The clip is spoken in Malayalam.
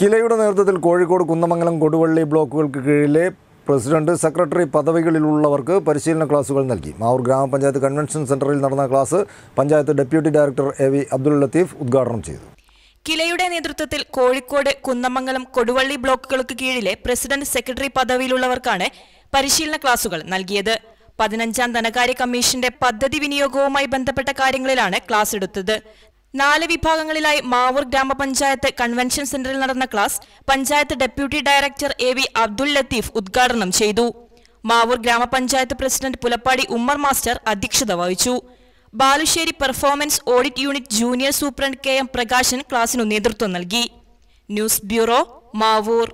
കിലയുടെ നേതൃത്വത്തിൽ കോഴിക്കോട് കുന്നമംഗലം കൊടുവള്ളി ബ്ലോക്കുകൾക്ക് കീഴിലെ പ്രസിഡന്റ് സെക്രട്ടറി പദവികളിലുള്ളവർക്ക് പരിശീലന ക്ലാസുകൾ നൽകി. മാവൂർ ഗ്രാമപഞ്ചായത്ത് കൺവെൻഷൻ സെന്ററിൽ നടന്ന class panchayat deputy director A V Abdul Latheef ഉദ്ഘാടനം ചെയ്തു. കിലയുടെ നേതൃത്വത്തിൽ കോഴിക്കോട് കുന്നമംഗലം കൊടുവള്ളി ബ്ലോക്കുകൾക്ക് കീഴിലെ പ്രസിഡന്റ് സെക്രട്ടറി പദവിയിലുള്ളവർക്കാണ് പരിശീലന ക്ലാസുകൾ നൽകിയത്. പതിനഞ്ചാം ധനകാര്യ കമ്മീഷന്റെ പദ്ധതി വിനിയോഗവുമായി ബന്ധപ്പെട്ട കാര്യങ്ങളിലാണ് ക്ലാസ് എടുത്തത്. നാല് വിഭാഗങ്ങളിലായി മാവൂർ ഗ്രാമപഞ്ചായത്ത് കൺവെൻഷൻ സെന്ററിൽ നടന്ന class panchayat deputy director A V Abdul Latheef ഉദ്ഘാടനം ചെയ്തു. മാവൂർ ഗ്രാമപഞ്ചായത്ത് പ്രസിഡന്റ് പുലപ്പാടി ഉമ്മർ മാസ്റ്റർ അധ്യക്ഷത വഹിച്ചു. Balussery performance audit unit junior superintendent K M Prakashan ക്ലാസിനു നേതൃത്വം നൽകി. News bureau Mavoor.